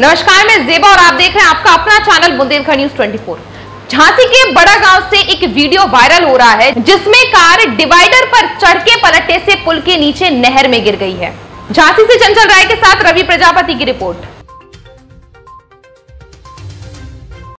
नमस्कार, मैं जेबा और आप देख रहे हैं आपका अपना चैनल बुंदेलखंड न्यूज़ 24 झांसी के बड़ा गाँव से एक वीडियो वायरल हो रहा है, जिसमें कार डिवाइडर पर चढ़ के पलटने से पुल के नीचे नहर में गिर गई है। झांसी से चंचल राय के साथ रवि प्रजापति की रिपोर्ट।